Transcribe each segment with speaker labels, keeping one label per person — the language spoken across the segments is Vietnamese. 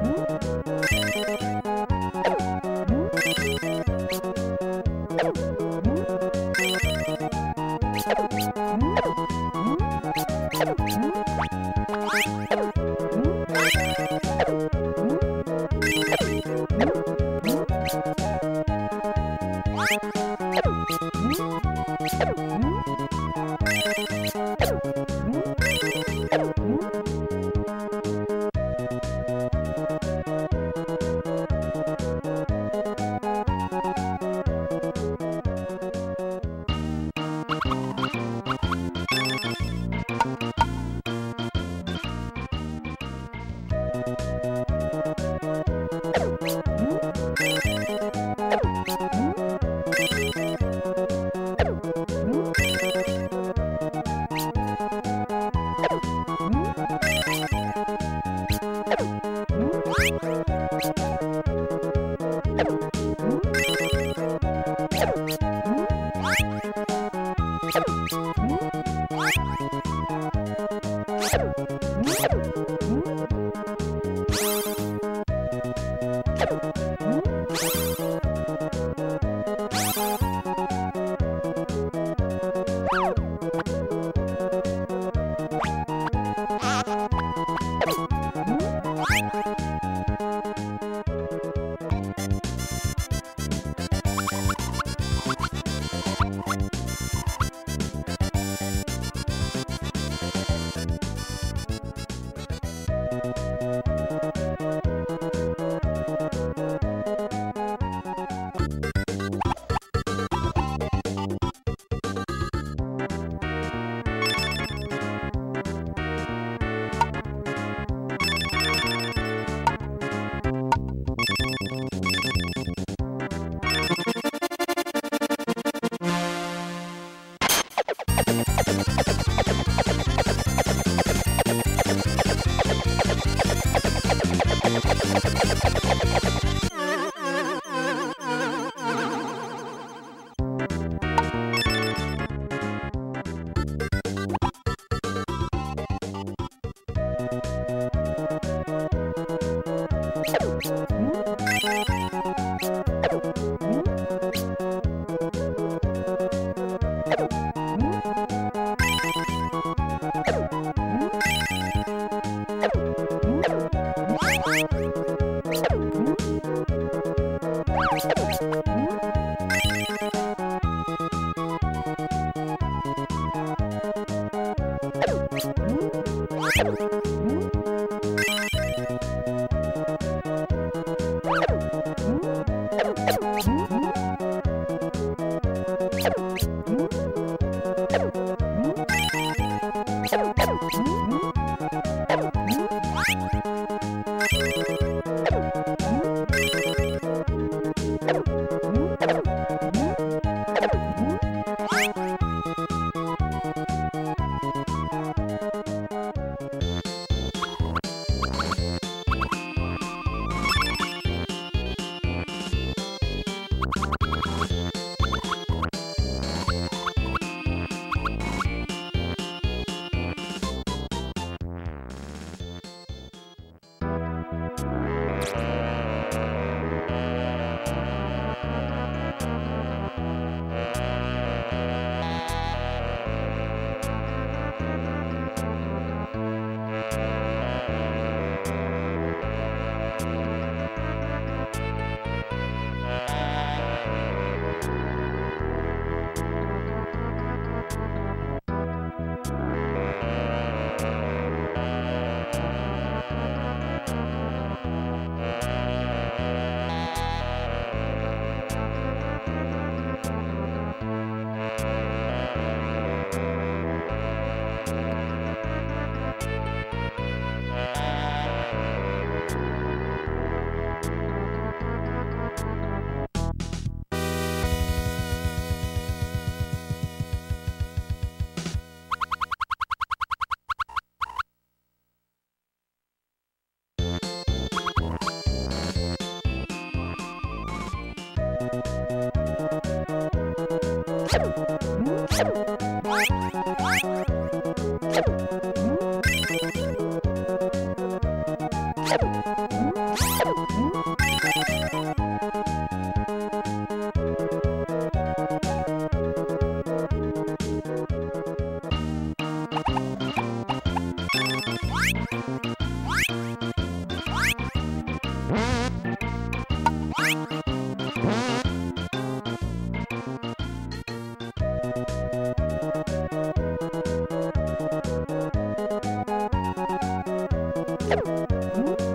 Speaker 1: Música hum?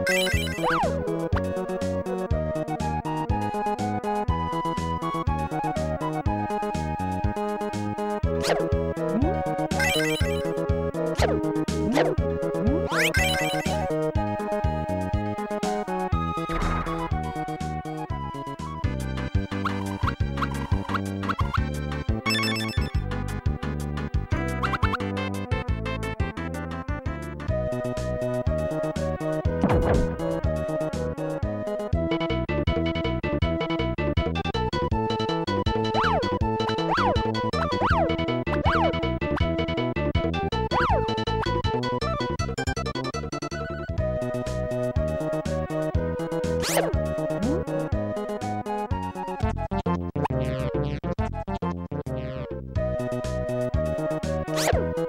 Speaker 1: ん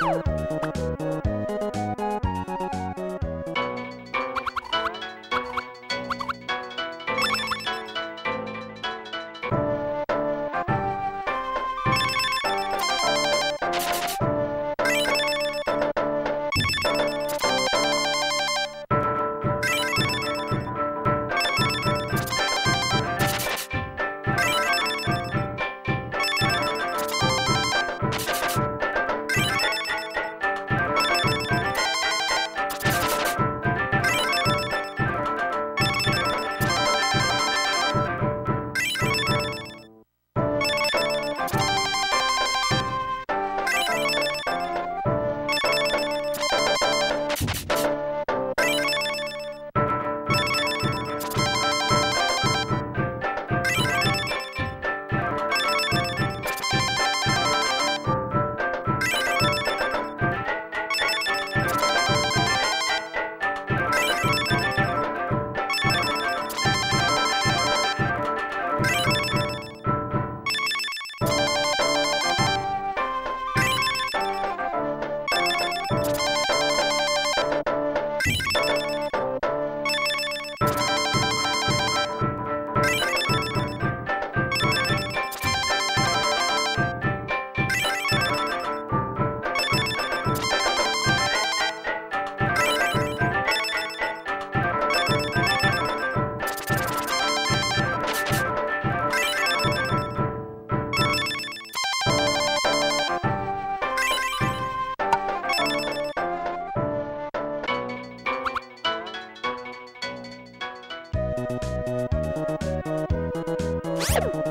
Speaker 1: Thank you. you